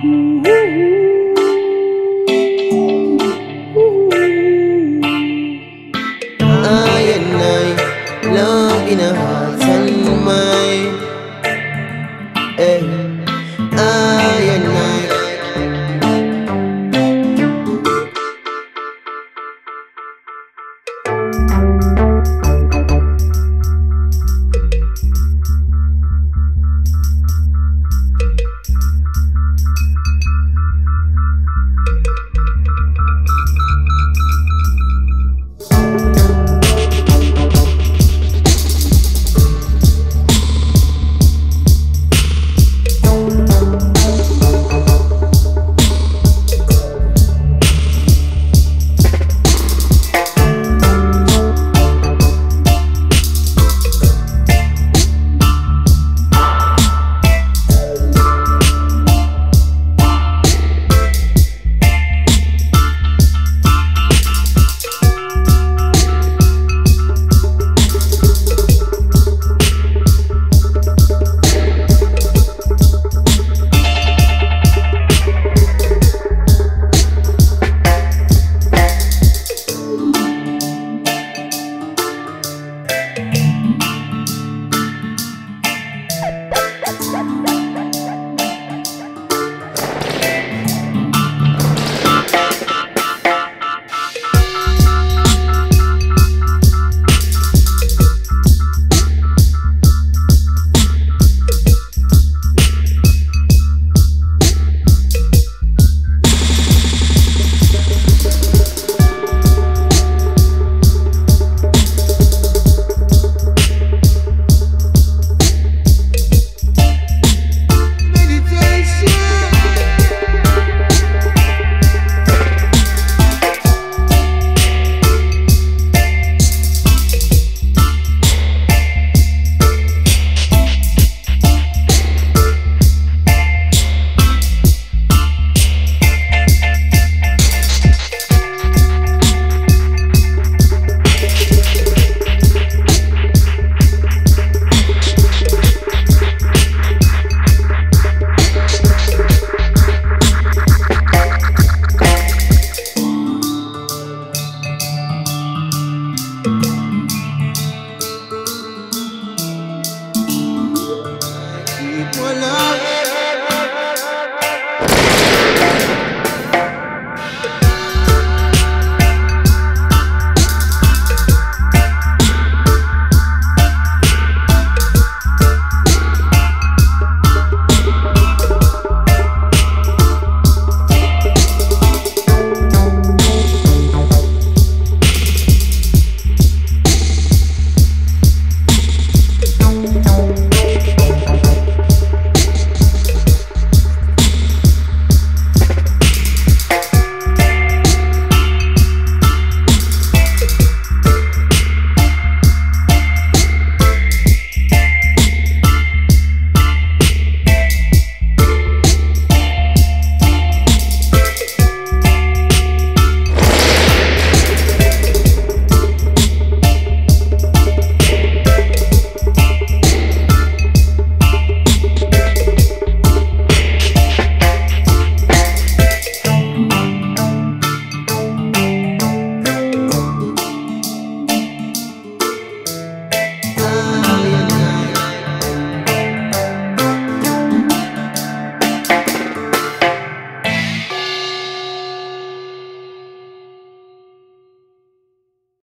I and I, love in a heart. one love.